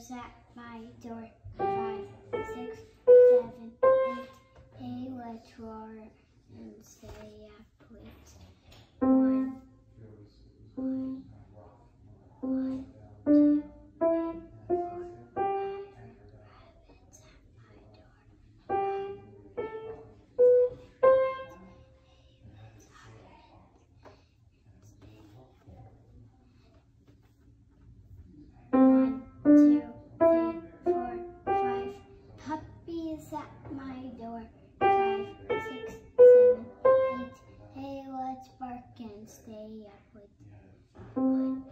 was at my door. Five, six, seven, eight. He would roar and say, yeah. my door. Five, six, seven, eight. Hey, let's bark and stay up with one.